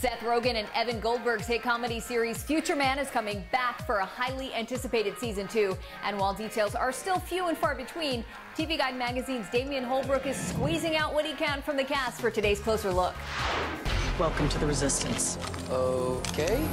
Seth Rogen and Evan Goldberg's hit comedy series Future Man is coming back for a highly anticipated season two. And while details are still few and far between, TV Guide magazine's Damian Holbrook is squeezing out what he can from the cast for today's closer look. Welcome to the Resistance. Okay.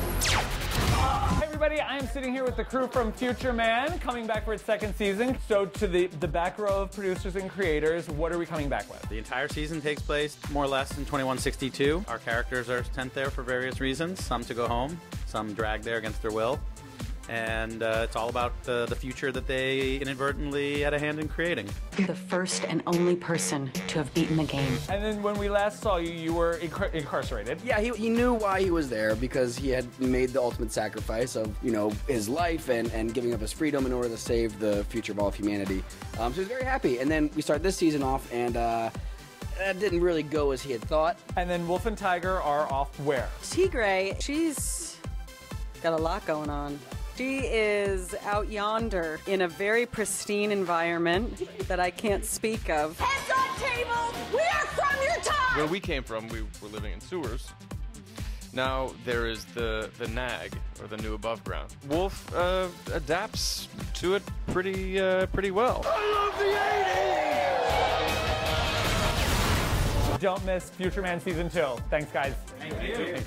Everybody, I am sitting here with the crew from Future Man, coming back for its second season. So to the, the back row of producers and creators, what are we coming back with? The entire season takes place more or less in 2162. Our characters are sent there for various reasons, some to go home, some dragged there against their will and uh, it's all about the, the future that they inadvertently had a hand in creating. You're the first and only person to have beaten the game. And then when we last saw you, you were incar- incarcerated. Yeah, he, he knew why he was there because he had made the ultimate sacrifice of, you know, his life and, and giving up his freedom in order to save the future of all of humanity. Um, so he was very happy. And then we start this season off and, uh, that didn't really go as he had thought. And then Wolf and Tiger are off where? Tigray, she's got a lot going on. She is out yonder in a very pristine environment that I can't speak of. Heads on table! We are from your time! Where we came from, we were living in sewers. Now there is the the nag or the new above ground. Wolf uh, adapts to it pretty uh, pretty well. I love the 80s. Don't miss Future Man season two. Thanks, guys. Thank you.